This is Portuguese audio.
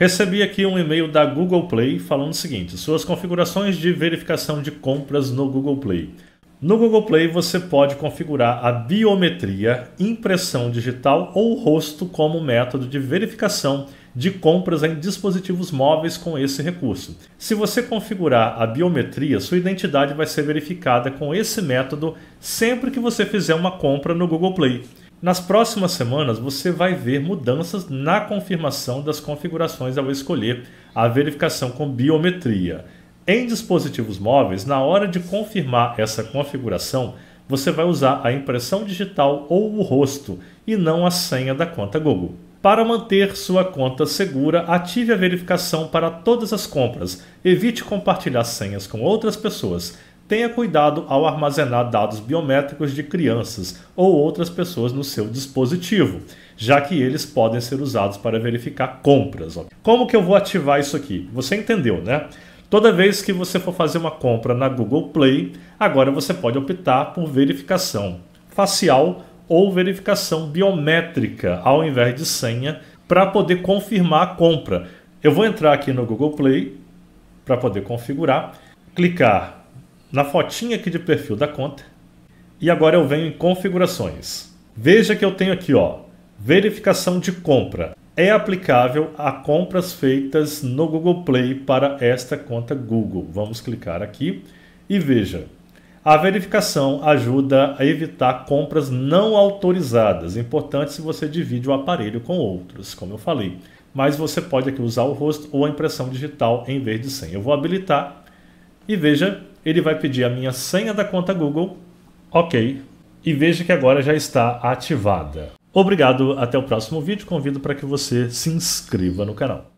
Recebi aqui um e-mail da Google Play falando o seguinte: suas configurações de verificação de compras no Google Play. No Google Play você pode configurar a biometria, impressão digital ou rosto como método de verificação de compras em dispositivos móveis com esse recurso. Se você configurar a biometria, sua identidade vai ser verificada com esse método sempre que você fizer uma compra no Google Play. Nas próximas semanas você vai ver mudanças na confirmação das configurações ao escolher a verificação com biometria. Em dispositivos móveis, na hora de confirmar essa configuração, você vai usar a impressão digital ou o rosto e não a senha da conta Google. Para manter sua conta segura, ative a verificação para todas as compras. Evite compartilhar senhas com outras pessoas. Tenha cuidado ao armazenar dados biométricos de crianças ou outras pessoas no seu dispositivo, já que eles podem ser usados para verificar compras. Como que eu vou ativar isso aqui? Você entendeu, né? Toda vez que você for fazer uma compra na Google Play, agora você pode optar por verificação facial ou verificação biométrica ao invés de senha para poder confirmar a compra. Eu vou entrar aqui no Google Play para poder configurar, clicar na fotinha aqui de perfil da conta e agora eu venho em configurações. Veja que eu tenho aqui, ó, verificação de compra é aplicável a compras feitas no Google Play para esta conta Google. Vamos clicar aqui e veja. A verificação ajuda a evitar compras não autorizadas. Importante se você divide o aparelho com outros, como eu falei. Mas você pode aqui usar o rosto ou a impressão digital em vez de senha. Eu vou habilitar e veja, ele vai pedir a minha senha da conta Google. Ok. E veja que agora já está ativada. Obrigado, até o próximo vídeo. Convido para que você se inscreva no canal.